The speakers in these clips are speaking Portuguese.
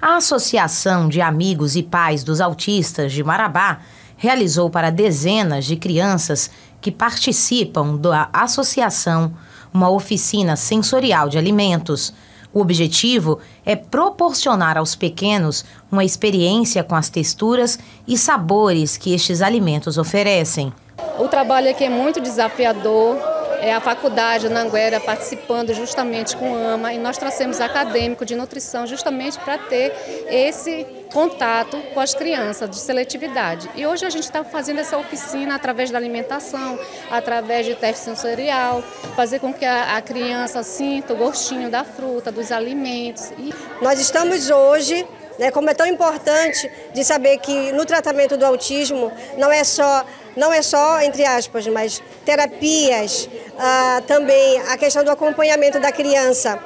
A Associação de Amigos e Pais dos Autistas de Marabá realizou para dezenas de crianças que participam da associação uma oficina sensorial de alimentos. O objetivo é proporcionar aos pequenos uma experiência com as texturas e sabores que estes alimentos oferecem. O trabalho aqui é muito desafiador, é, a faculdade na Anguera participando justamente com o AMA e nós trouxemos acadêmico de nutrição justamente para ter esse contato com as crianças de seletividade. E hoje a gente está fazendo essa oficina através da alimentação, através de teste sensorial, fazer com que a, a criança sinta o gostinho da fruta, dos alimentos. E... Nós estamos hoje né, como é tão importante de saber que no tratamento do autismo não é só não é só, entre aspas, mas terapias, ah, também a questão do acompanhamento da criança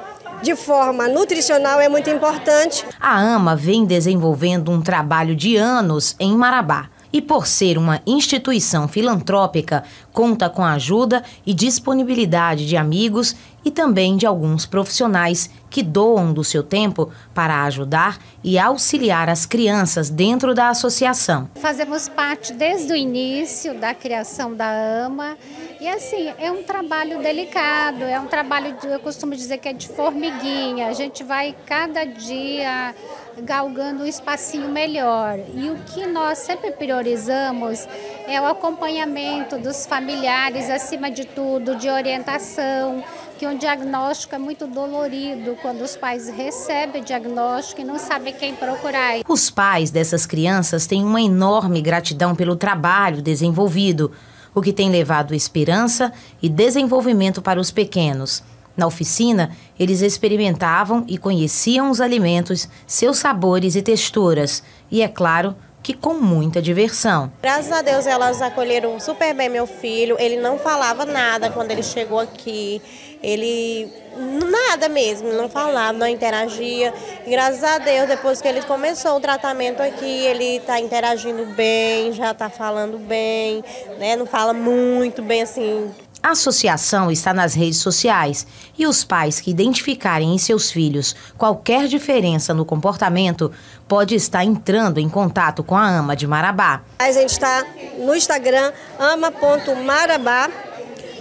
de forma nutricional é muito importante. A AMA vem desenvolvendo um trabalho de anos em Marabá e, por ser uma instituição filantrópica, conta com a ajuda e disponibilidade de amigos e também de alguns profissionais que doam do seu tempo para ajudar e auxiliar as crianças dentro da associação. Fazemos parte desde o início da criação da AMA e assim, é um trabalho delicado, é um trabalho, eu costumo dizer que é de formiguinha. A gente vai cada dia galgando um espacinho melhor. E o que nós sempre priorizamos é o acompanhamento dos familiares, acima de tudo, de orientação, que um diagnóstico é muito dolorido quando os pais recebem o diagnóstico e não sabem quem procurar. Os pais dessas crianças têm uma enorme gratidão pelo trabalho desenvolvido, o que tem levado esperança e desenvolvimento para os pequenos. Na oficina, eles experimentavam e conheciam os alimentos, seus sabores e texturas, e é claro que com muita diversão. Graças a Deus elas acolheram super bem meu filho. Ele não falava nada quando ele chegou aqui. Ele nada mesmo, não falava, não interagia. E graças a Deus, depois que ele começou o tratamento aqui, ele está interagindo bem, já está falando bem, né? Não fala muito bem assim a associação está nas redes sociais e os pais que identificarem em seus filhos qualquer diferença no comportamento pode estar entrando em contato com a AMA de Marabá. A gente está no Instagram ama.marabá.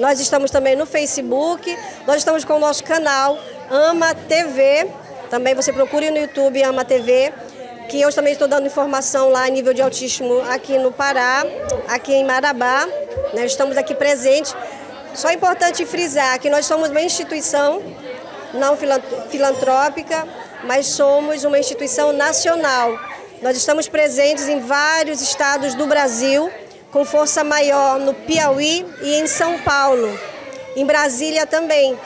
Nós estamos também no Facebook. Nós estamos com o nosso canal Ama TV. Também você procure no YouTube Ama TV que eu também estou dando informação lá a nível de autismo aqui no Pará, aqui em Marabá. Nós né? estamos aqui presentes só é importante frisar que nós somos uma instituição não filantrópica, mas somos uma instituição nacional. Nós estamos presentes em vários estados do Brasil, com força maior no Piauí e em São Paulo. Em Brasília também.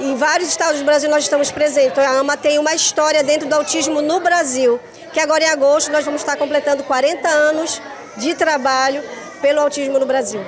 Em vários estados do Brasil nós estamos presentes. Então, a AMA tem uma história dentro do autismo no Brasil, que agora em agosto nós vamos estar completando 40 anos de trabalho pelo autismo no Brasil.